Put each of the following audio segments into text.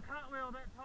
A cartwheel that time.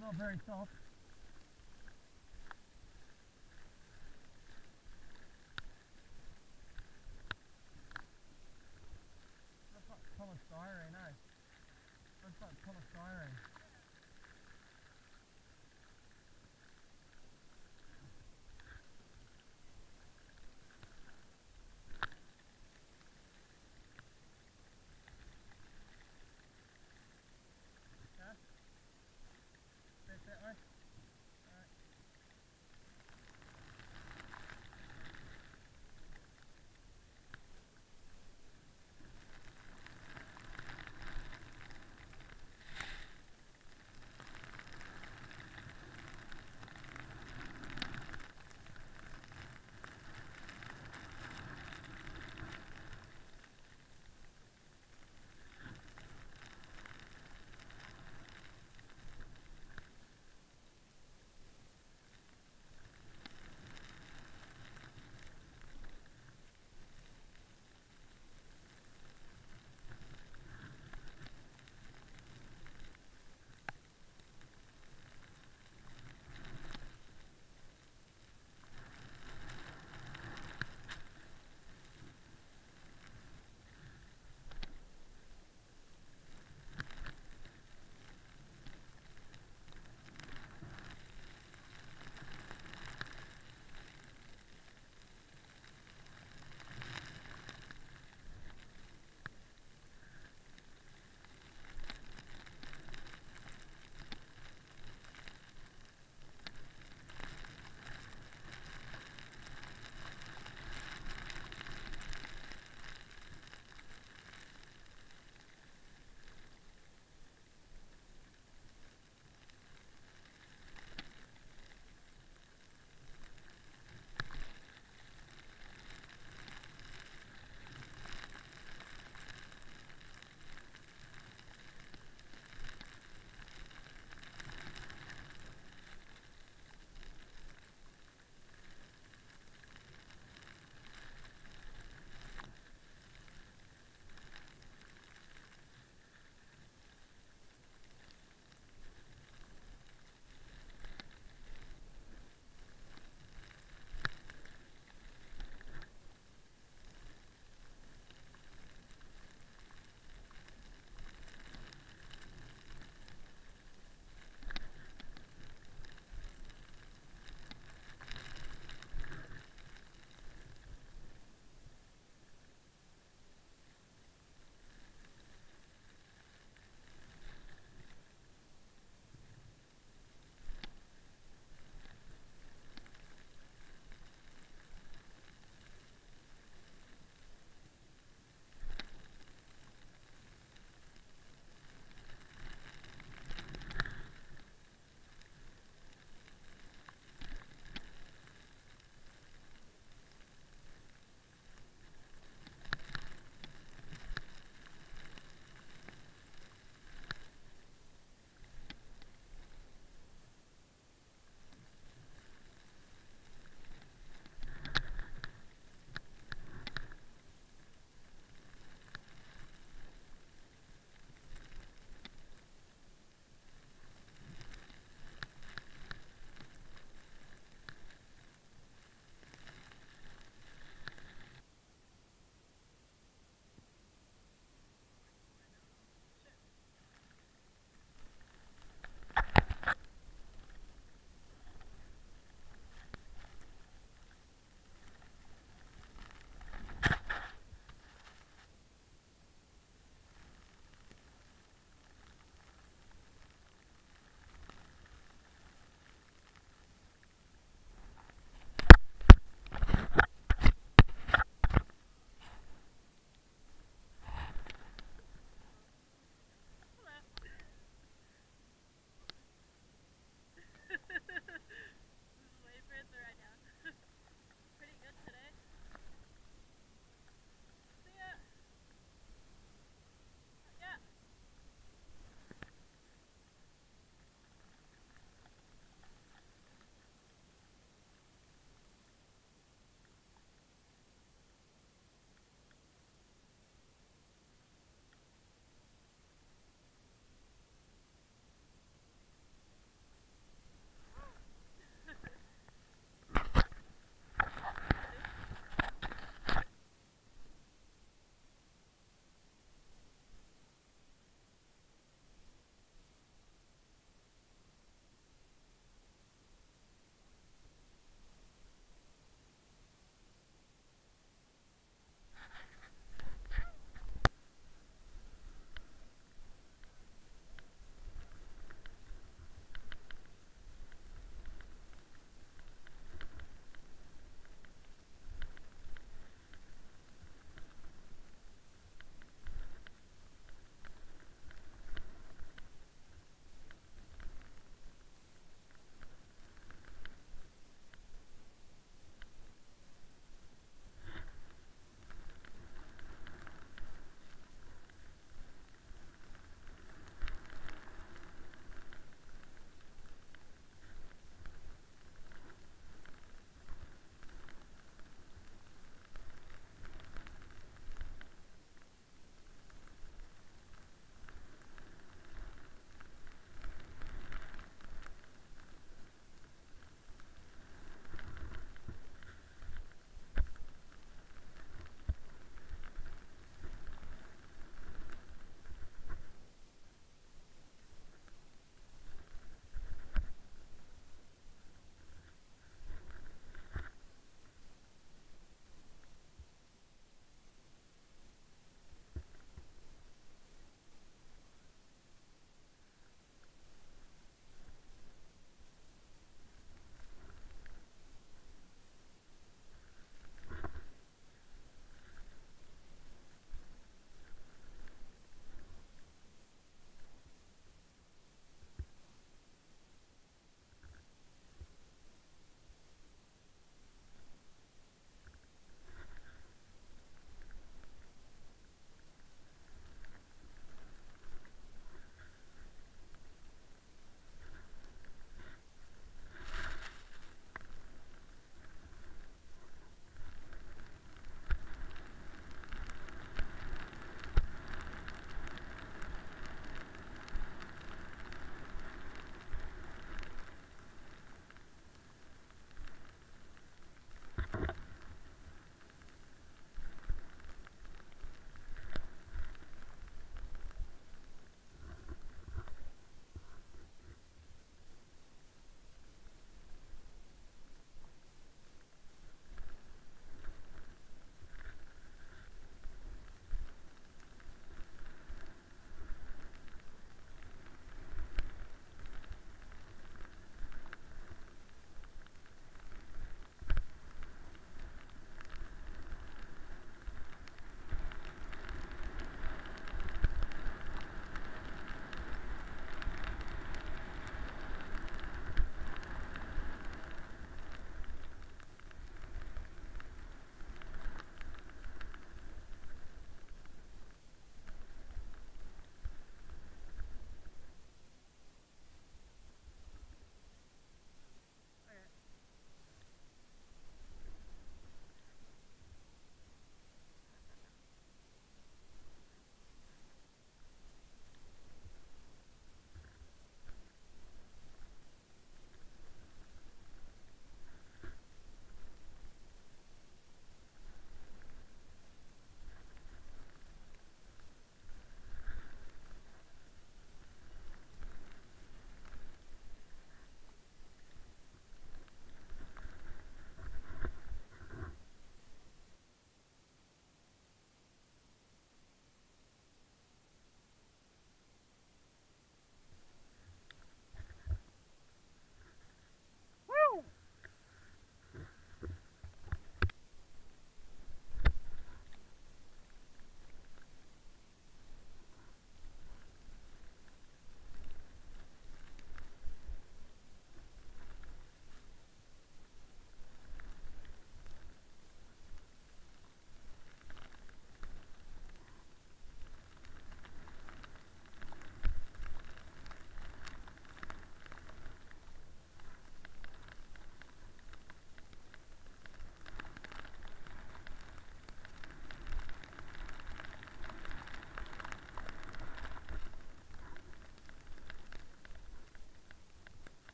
Not very soft.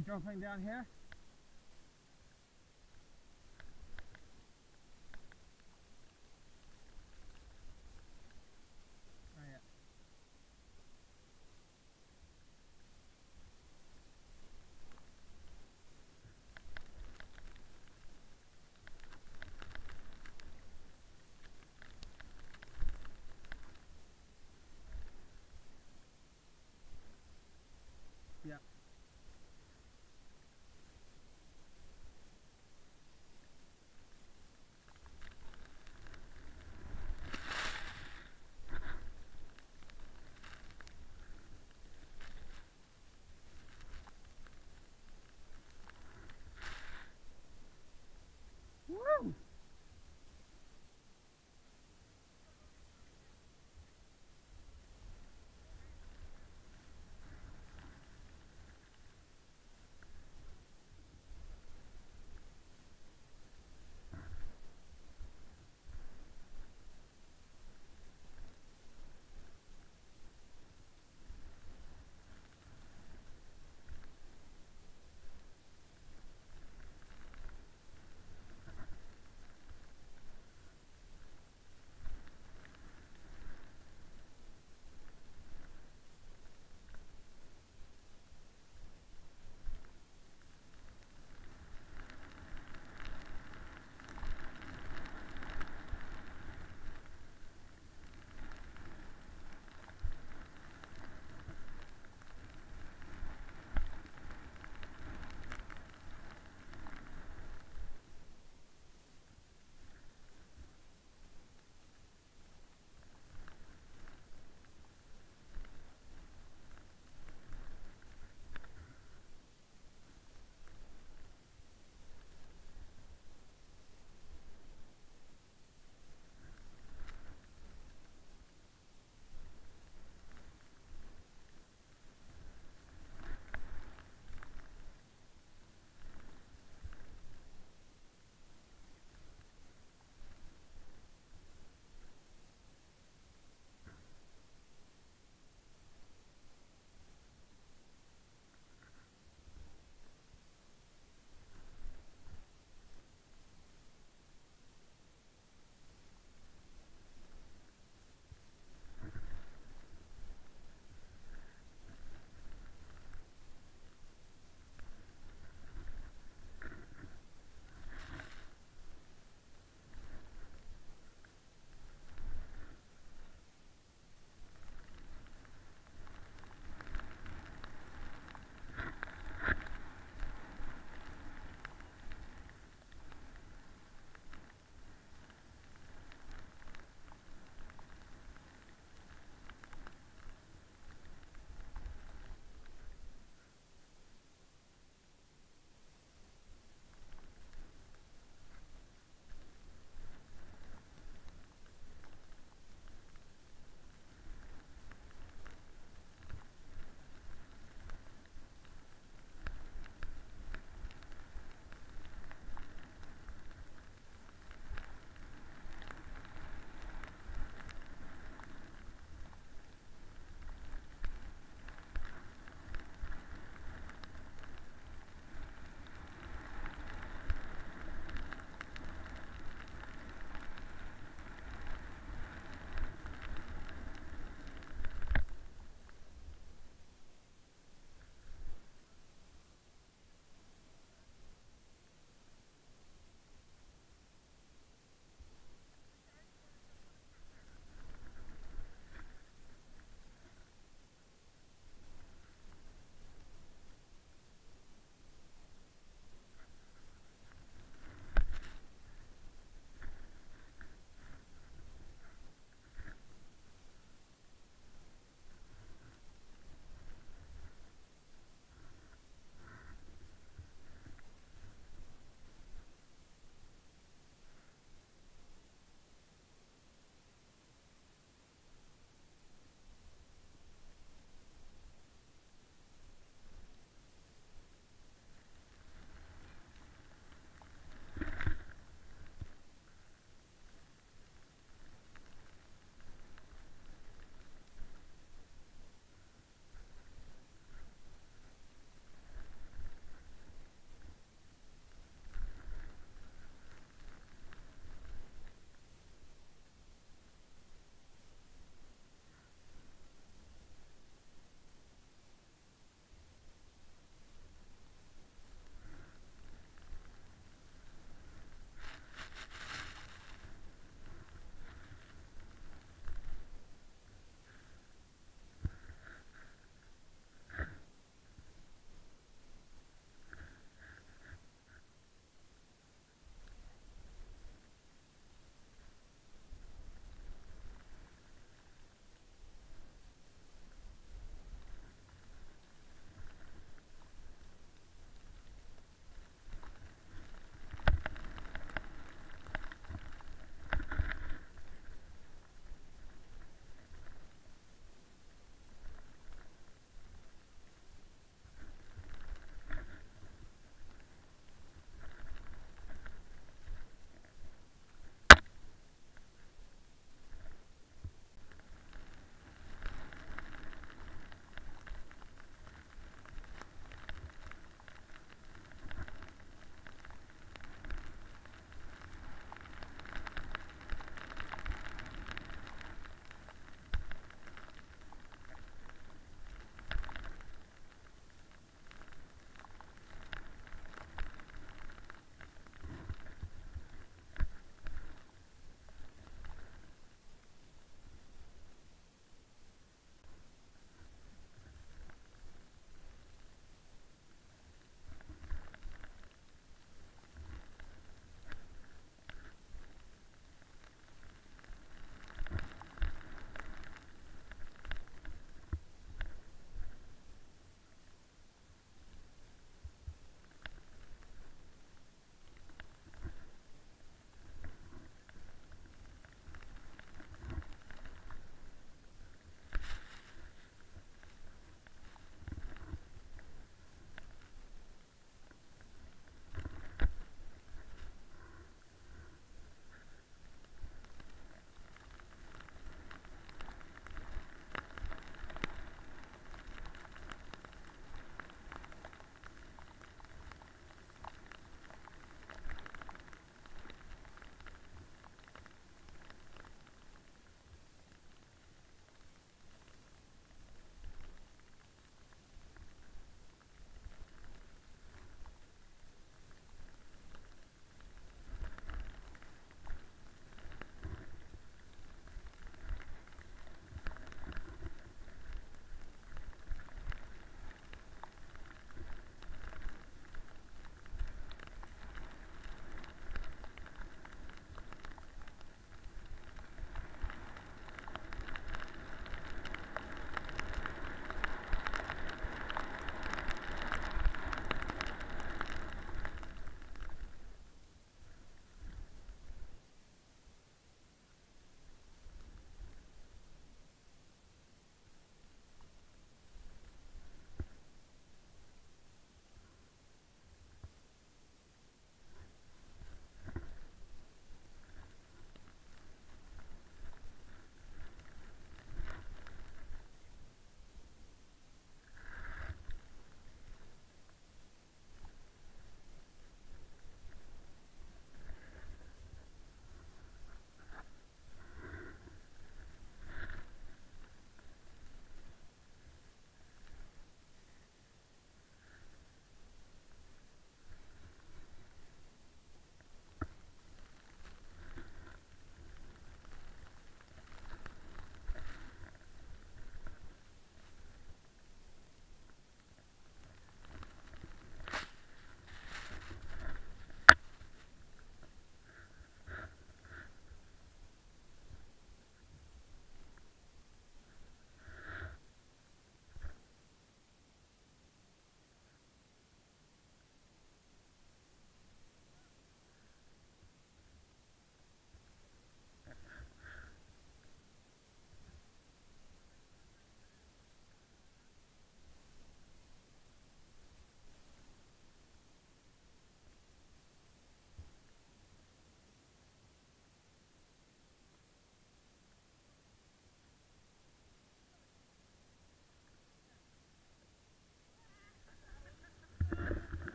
jumping down here.